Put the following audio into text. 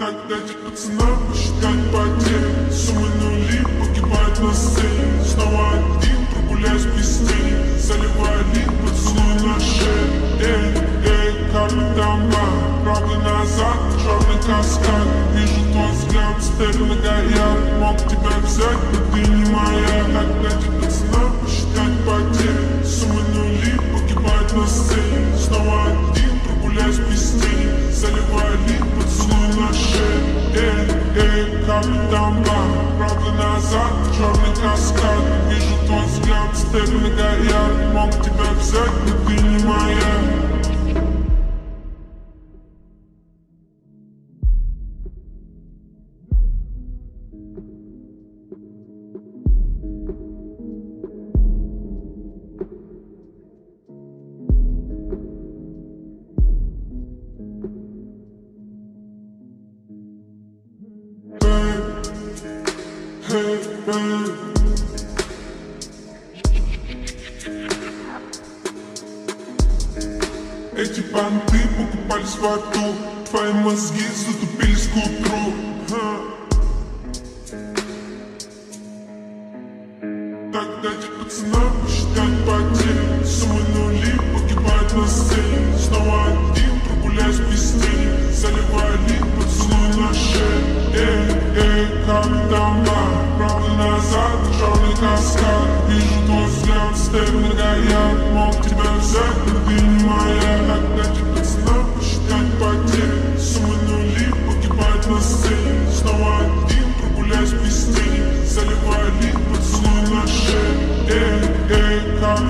дайте пацанам посчитать потери Суммы нули погибают на сцене. Снова один прогуляюсь без тени Заливаю лик, поцелуй на шею Эй, эй, капли дома Правда назад, черный каскад. Вижу твой взгляд, горят Мог дома Правда назад, черный каскад. Вижу твой взгляд, стерлинга горят Мог тебя взять, но ты Эти банты покупались в аду Твои мозги затупились к утру Ха. Так дайте пацанам посчитать потери Суммы нули погибают сказка Вижу твой взгляд, стель Мог тебя взять, ты не моя Отдать пацана, посчитать потерь Суммы нули, погибать на сцене Снова один, прогуляюсь без тени Заливай лик, поцелуй на как